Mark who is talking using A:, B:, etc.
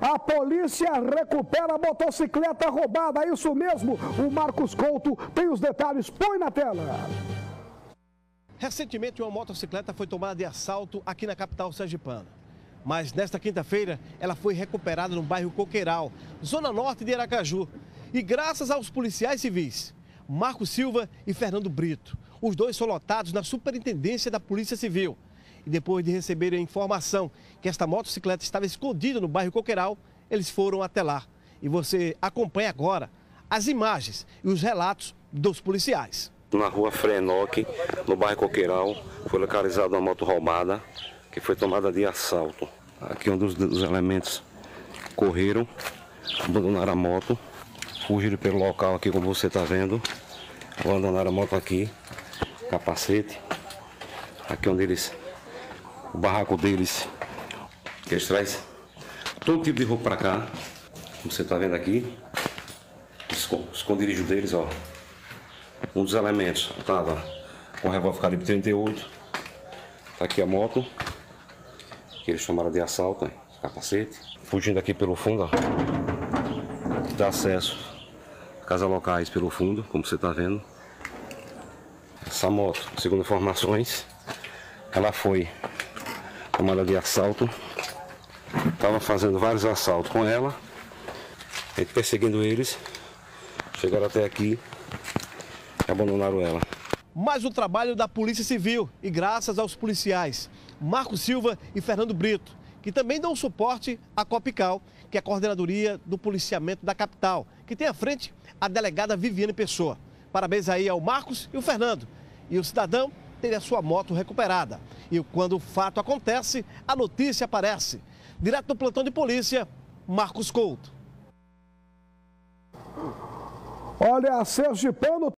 A: A polícia recupera a motocicleta roubada, é isso mesmo. O Marcos Couto tem os detalhes, põe na tela.
B: Recentemente, uma motocicleta foi tomada de assalto aqui na capital sergipana. Mas nesta quinta-feira, ela foi recuperada no bairro Coqueiral, zona norte de Aracaju. E graças aos policiais civis, Marcos Silva e Fernando Brito. Os dois são lotados na Superintendência da Polícia Civil e depois de receberem a informação que esta motocicleta estava escondida no bairro Coqueiral, eles foram até lá. E você acompanha agora as imagens e os relatos dos policiais.
C: Na rua Frenoque, no bairro Coqueiral, foi localizada uma moto roubada que foi tomada de assalto. Aqui um dos, dos elementos correram, abandonaram a moto, fugiram pelo local aqui como você está vendo, abandonaram a moto aqui, capacete, aqui onde eles o barraco deles, que eles trazem todo tipo de roupa para cá, como você está vendo aqui, esconderijo deles, ó. Um dos elementos estava com revólver calibre 38, tá aqui a moto, que eles chamaram de assalto, capacete, fugindo aqui pelo fundo, ó. Dá acesso a casas locais pelo fundo, como você está vendo. Essa moto, segundo informações, ela foi tomada de assalto. Estava fazendo vários assaltos com ela. A gente perseguindo eles. Chegaram até aqui e abandonaram ela.
B: Mais um trabalho da Polícia Civil e graças aos policiais Marco Silva e Fernando Brito, que também dão suporte à Copical, que é a coordenadoria do policiamento da capital, que tem à frente a delegada Viviane Pessoa. Parabéns aí ao Marcos e o Fernando. E o cidadão ter a sua moto recuperada. E quando o fato acontece, a notícia aparece. Direto do plantão de polícia, Marcos Couto.
A: Olha, Sergipano